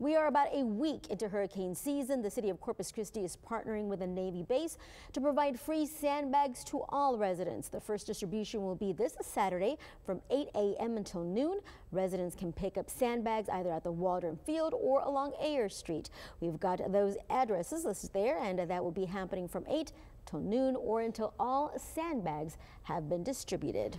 We are about a week into hurricane season. The city of Corpus Christi is partnering with a Navy base to provide free sandbags to all residents. The first distribution will be this Saturday from 8 a.m. until noon. Residents can pick up sandbags either at the Waldron Field or along Ayers Street. We've got those addresses listed there, and that will be happening from 8 till noon or until all sandbags have been distributed.